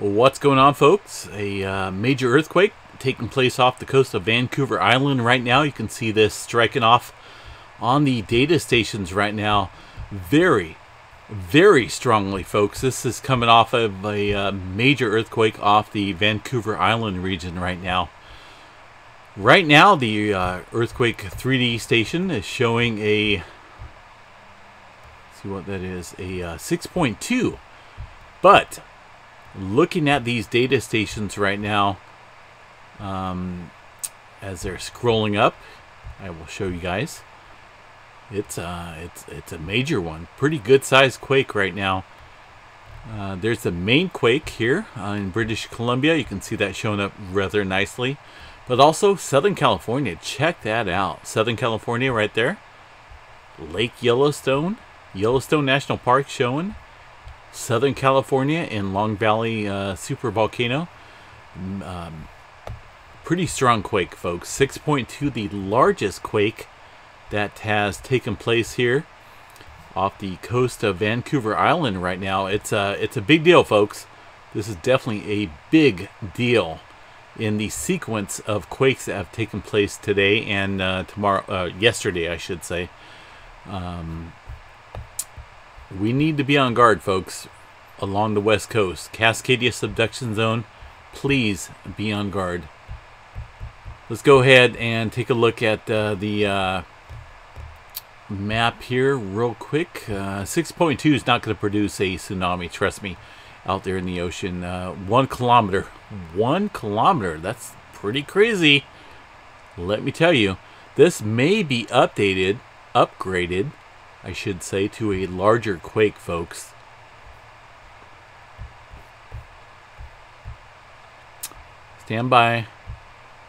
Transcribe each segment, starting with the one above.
What's going on, folks? A uh, major earthquake taking place off the coast of Vancouver Island right now. You can see this striking off on the data stations right now. Very, very strongly, folks. This is coming off of a uh, major earthquake off the Vancouver Island region right now. Right now, the uh, earthquake 3D station is showing a. See what that is? A uh, 6.2. But looking at these data stations right now, um, as they're scrolling up, I will show you guys. It's uh, it's it's a major one, pretty good sized quake right now. Uh, there's the main quake here uh, in British Columbia. You can see that showing up rather nicely. But also Southern California. Check that out. Southern California right there. Lake Yellowstone. Yellowstone National Park showing. Southern California and Long Valley uh, Super Volcano. Um, pretty strong quake, folks. 6.2, the largest quake that has taken place here off the coast of Vancouver Island right now. It's a, it's a big deal, folks. This is definitely a big deal in the sequence of quakes that have taken place today and uh, tomorrow, uh, yesterday, I should say. Um, we need to be on guard, folks, along the west coast. Cascadia subduction zone, please be on guard. Let's go ahead and take a look at uh, the uh, map here real quick. Uh, 6.2 is not going to produce a tsunami, trust me, out there in the ocean. Uh, one kilometer. One kilometer. That's pretty crazy. Let me tell you, this may be updated, upgraded, I should say, to a larger quake, folks. Stand by.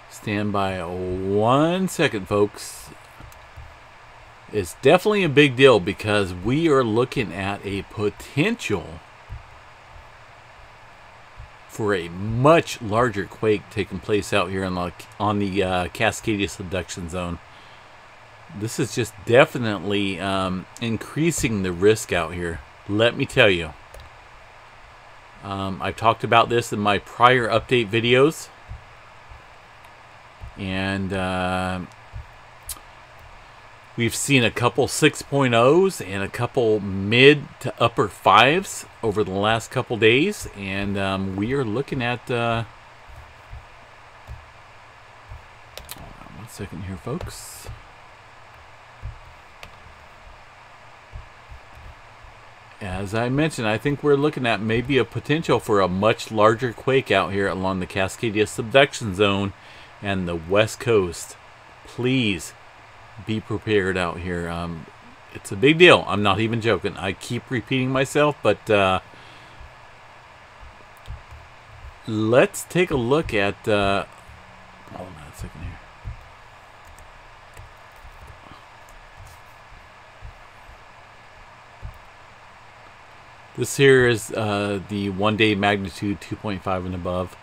Stand by one second, folks. It's definitely a big deal because we are looking at a potential for a much larger quake taking place out here on the, on the uh, Cascadia subduction zone. This is just definitely um, increasing the risk out here. Let me tell you. Um, I've talked about this in my prior update videos. And uh, we've seen a couple 6.0s and a couple mid to upper 5s over the last couple days. And um, we are looking at... Uh, one second here, folks. As I mentioned, I think we're looking at maybe a potential for a much larger quake out here along the Cascadia subduction zone and the west coast. Please be prepared out here. Um, it's a big deal. I'm not even joking. I keep repeating myself, but uh, let's take a look at. Uh, hold on a second here. This here is uh, the one day magnitude 2.5 and above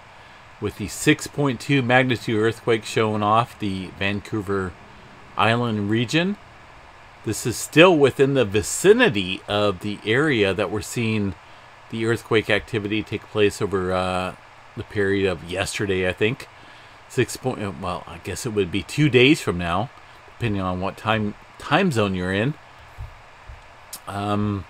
with the 6.2 magnitude earthquake showing off the Vancouver Island region. This is still within the vicinity of the area that we're seeing the earthquake activity take place over uh, the period of yesterday, I think. Six point, well, I guess it would be two days from now, depending on what time time zone you're in. Um,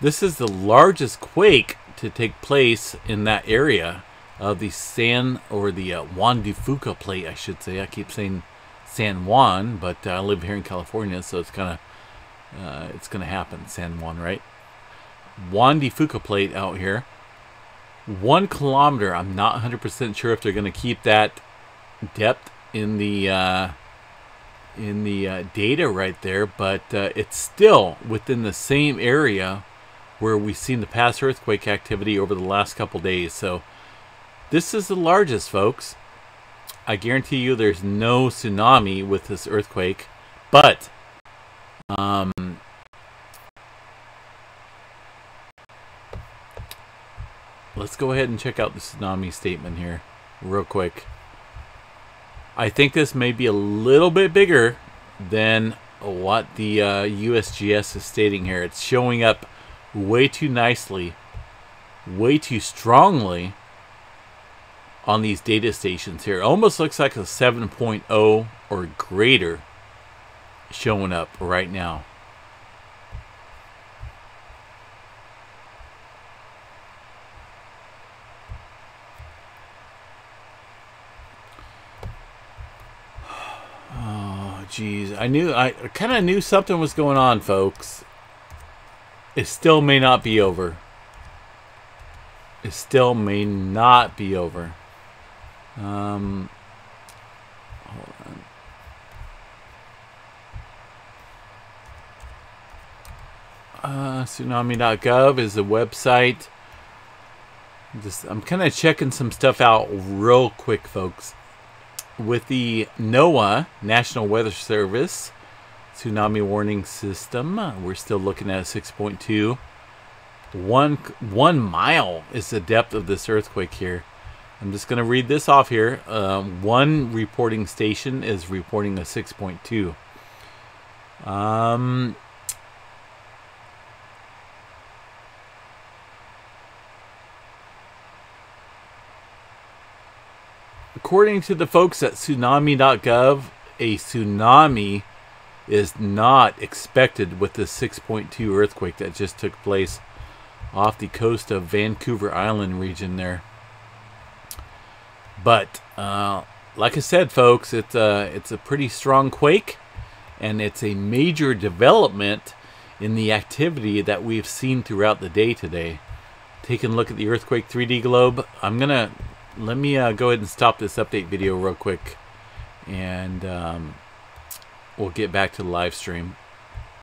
this is the largest quake to take place in that area of the San or the uh, Juan de Fuca plate, I should say. I keep saying San Juan, but uh, I live here in California, so it's kind of uh, it's gonna happen. San Juan, right? Juan de Fuca plate out here. One kilometer. I'm not 100% sure if they're gonna keep that depth in the uh, in the uh, data right there, but uh, it's still within the same area where we've seen the past earthquake activity over the last couple days. So this is the largest, folks. I guarantee you there's no tsunami with this earthquake, but um, let's go ahead and check out the tsunami statement here real quick. I think this may be a little bit bigger than what the uh, USGS is stating here. It's showing up way too nicely way too strongly on these data stations here. Almost looks like a 7.0 or greater showing up right now. Oh, jeez. I knew, I kind of knew something was going on, folks. It still may not be over. It still may not be over. Um, hold on. Uh, tsunami.gov is a website. Just I'm kind of checking some stuff out real quick, folks. With the NOAA National Weather Service tsunami warning system, we're still looking at 6.2. One one mile is the depth of this earthquake here. I'm just going to read this off here. Um, one reporting station is reporting a 6.2. Um, according to the folks at tsunami.gov, a tsunami is not expected with the 6.2 earthquake that just took place off the coast of Vancouver Island region there. But uh, like I said, folks, it's a it's a pretty strong quake, and it's a major development in the activity that we've seen throughout the day today. Taking a look at the earthquake 3D globe, I'm gonna let me uh, go ahead and stop this update video real quick, and um, we'll get back to the live stream.